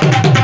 Thank you.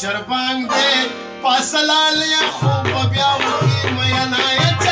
چربان دې پاسلال یا خوب بیا وکی میا نه